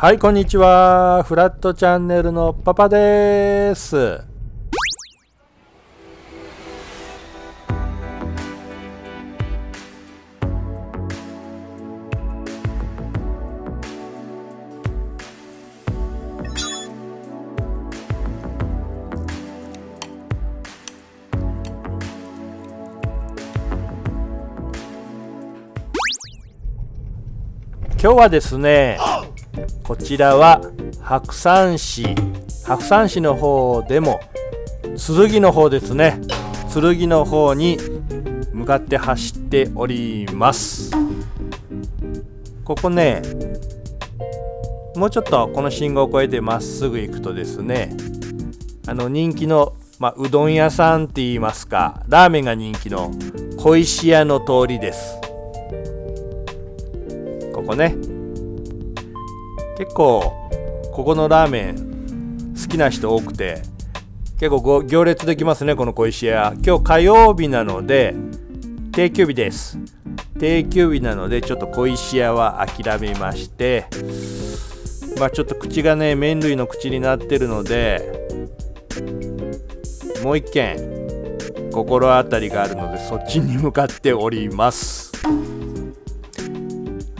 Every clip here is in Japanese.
はいこんにちは。フラットチャンネルのパパです。今日はですねこちらは白山市。白山市の方でも剣の方ですね。剣の方に向かって走っております。ここねもうちょっとこの信号を越えてまっすぐ行くとですねあの人気の、まあ、うどん屋さんって言いますかラーメンが人気の小石屋の通りです。ここね。結構ここのラーメン好きな人多くて結構行列できますねこの小石屋。今日火曜日なので定休日です。定休日なのでちょっと小石屋は諦めましてまあちょっと口がね麺類の口になってるのでもう一軒心当たりがあるのでそっちに向かっております。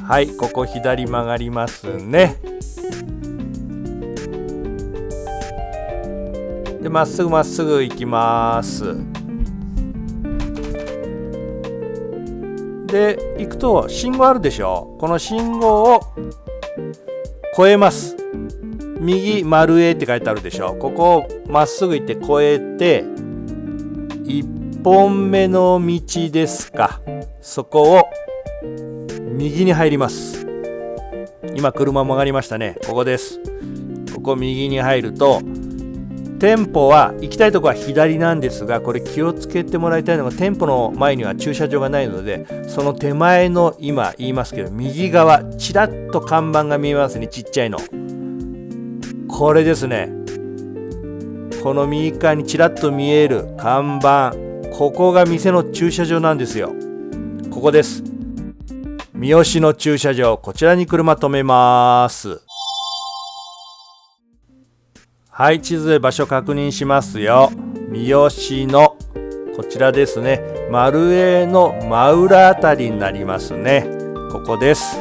はいここ左曲がりますね。でまっすぐまっすぐ行きます。で行くと信号あるでしょ？この信号を越えます。右丸 A って書いてあるでしょ？ここをまっすぐ行って越えて1本目の道ですか。そこを右に入ります。今車曲がりましたね。ここです。ここ右に入ると店舗は行きたいとこは左なんですがこれ気をつけてもらいたいのが店舗の前には駐車場がないのでその手前の今言いますけど右側ちらっと看板が見えますねちっちゃいの。これですね。この右側にちらっと見える看板ここが店の駐車場なんですよ。ここです。三好の駐車場こちらに車止めます。はい地図で場所確認しますよ。三好のこちらですね。丸江の真裏あたりになりますね。ここです。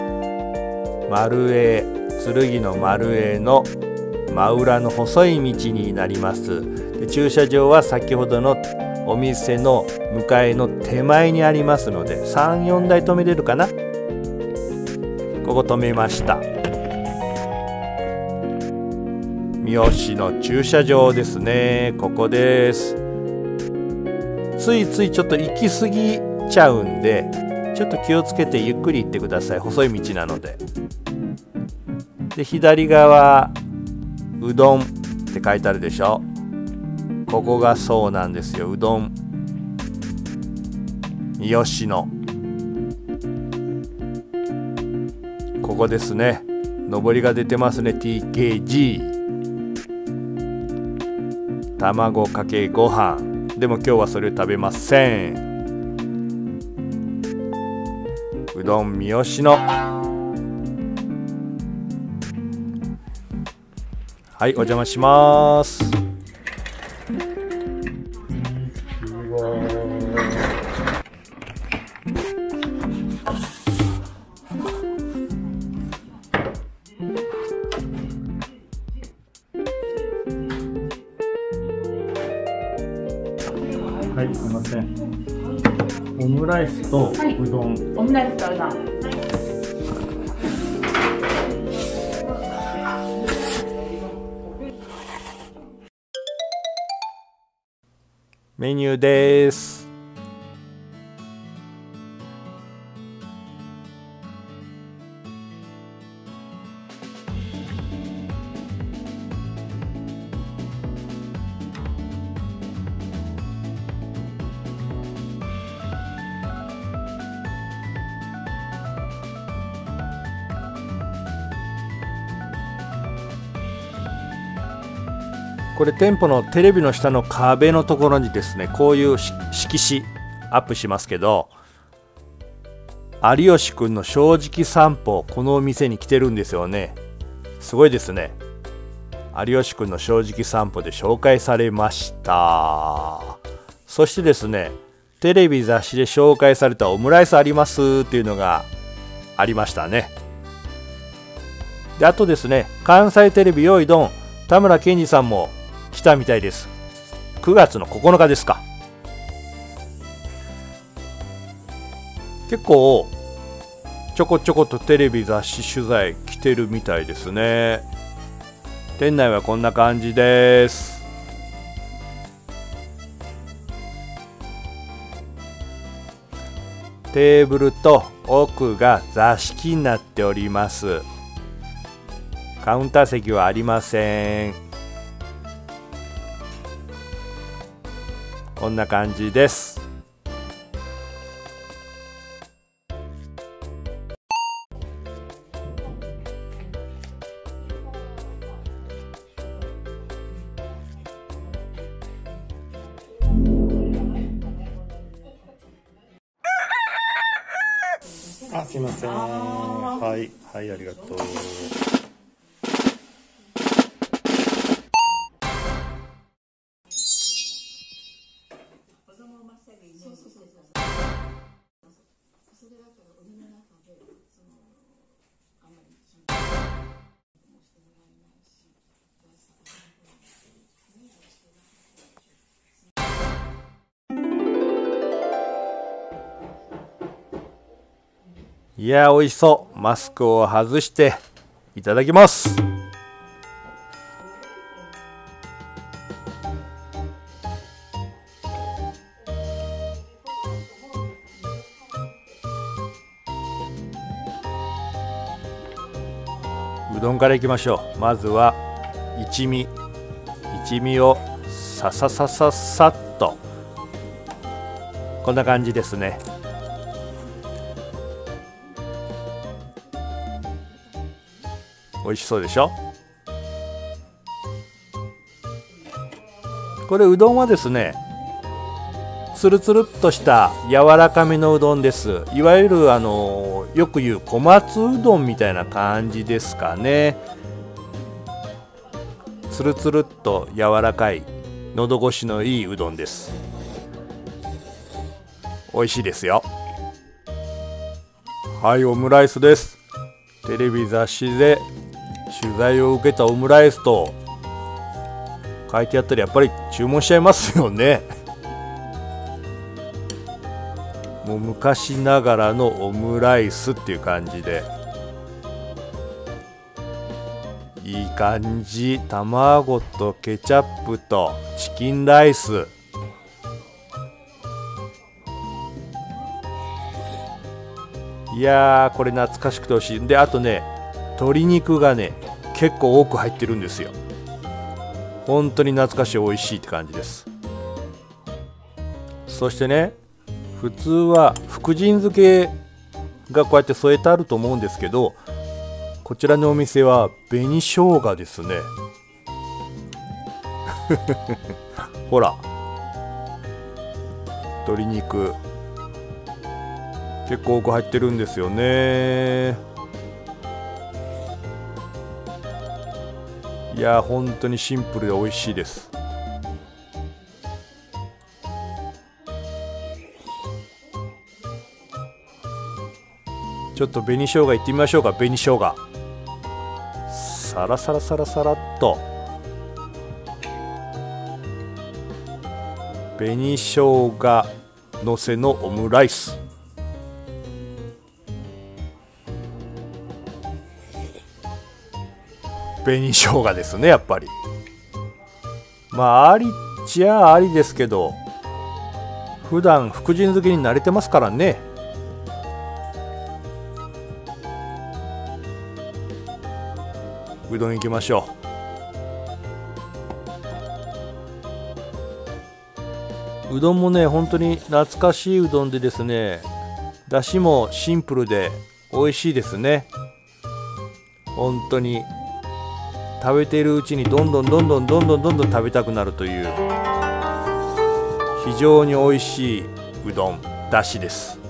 丸江剣の丸江の真裏の細い道になります。で駐車場は先ほどのお店の向かいの手前にありますので34台止めれるかな。ここ止めました。三好の駐車場ですね。ここです。ついついちょっと行き過ぎちゃうんでちょっと気をつけてゆっくり行ってください。細い道なので。で左側うどんって書いてあるでしょ。ここがそうなんですよ。うどん。三好の。ここですね。上りが出てますね。TKG 卵かけご飯。でも今日はそれ食べません。うどん三好の。はいお邪魔します。ムライスとうどん、はい、オムライスとうどん。メニューですこれ店舗のテレビの下の壁のところにですねこういう色紙アップしますけど有吉くんの正直散歩このお店に来てるんですよね。すごいですね。有吉くんの正直散歩で紹介されました。そしてですねテレビ雑誌で紹介されたオムライスありますっていうのがありましたね。であとですね関西テレビよいどん田村健二さんも来たみたいです。9月の9日ですか。結構ちょこちょことテレビ雑誌取材来てるみたいですね。店内はこんな感じです。テーブルと奥が座敷になっております。カウンター席はありません。こんな感じですあ、すいません。はい、はい、ありがとう。いや美味しそう。マスクを外していただきます。うどんからいきましょう。まずは一味。一味をさささささっと。こんな感じですね。美味しそうでしょ？これうどんはですねつるつるっとした柔らかめのうどんです。いわゆるあのよく言う小松うどんみたいな感じですかね。つるつるっと柔らかい喉越しのいいうどんです。美味しいですよ。はいオムライスです。テレビ雑誌で取材を受けたオムライスと書いてあったらやっぱり注文しちゃいますよね。もう昔ながらのオムライスっていう感じで。いい感じ。卵とケチャップとチキンライス。いやこれ懐かしくてほしい。であとね鶏肉がね結構多く入ってるんですよ。本当に懐かしい美味しいって感じです。そしてね普通は福神漬けがこうやって添えてあると思うんですけどこちらのお店は紅生姜ですね。ほら。鶏肉。結構多く入ってるんですよね。いや本当にシンプルで美味しいです。ちょっと紅生姜いってみましょうか。紅生姜。サラサラサラサラっと。紅生姜のせのオムライス。紅生姜ですねやっぱり。まあありっちゃありですけど普段福神漬けに慣れてますからね。うどん行きましょう。うどんもね本当に懐かしいうどんでですねだしもシンプルで美味しいですね。本当に。食べているうちにどんどんどんどんどんどんどんどん食べたくなるという非常に美味しいうどんだしです。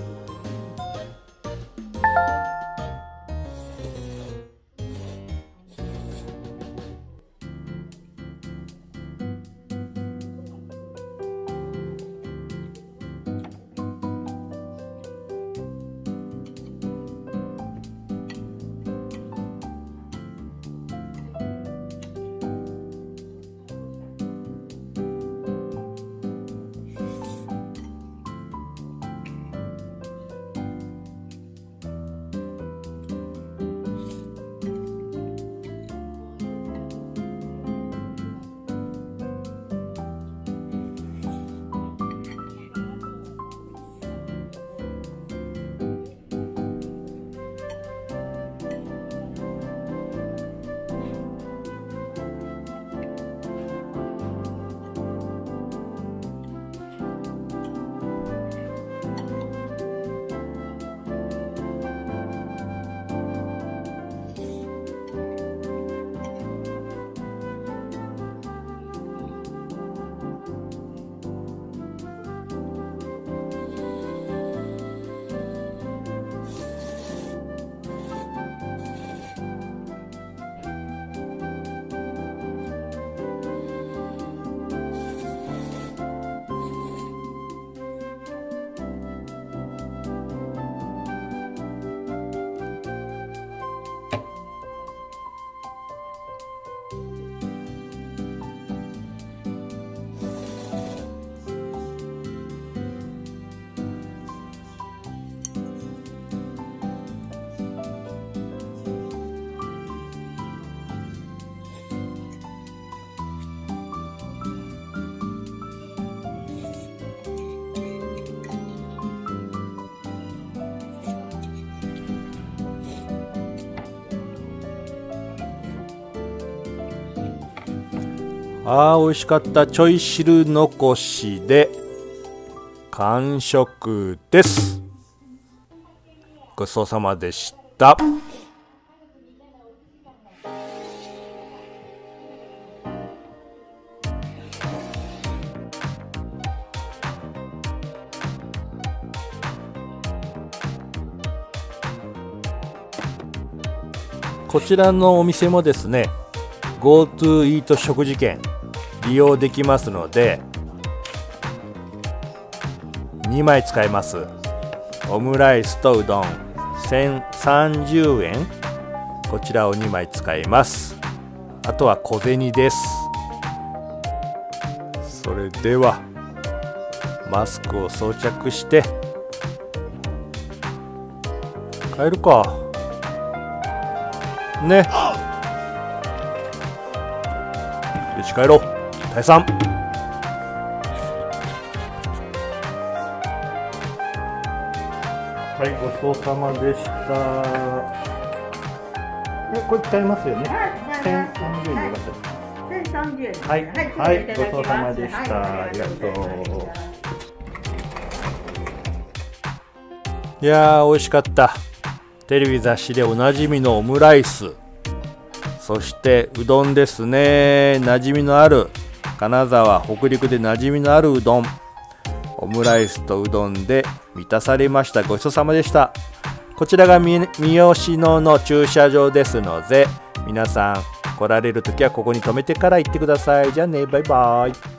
あー美味しかったちょい汁残しで完食です。ごちそうさまでした。こちらのお店もですね GoTo イート食事券利用できますので2枚使えます。オムライスとうどん1030円。こちらを2枚使います。あとは小銭です。それではマスクを装着して帰るか。ね。よし帰ろう退散はいごちそうさまでしたえこれ使えますよね千三十円でよかったです千三十円。はい、はい、ごちそうさまでした。ありがとう。いやー、美味しかった。テレビ雑誌でおなじみのオムライス。そして、うどんですね。馴染みのある、金沢、北陸で馴染みのあるうどん。オムライスとうどんで満たされました。ごちそうさまでした。こちらが三好野の駐車場ですので、皆さん来られる時はここに止めてから行ってください。じゃあね、バイバイ。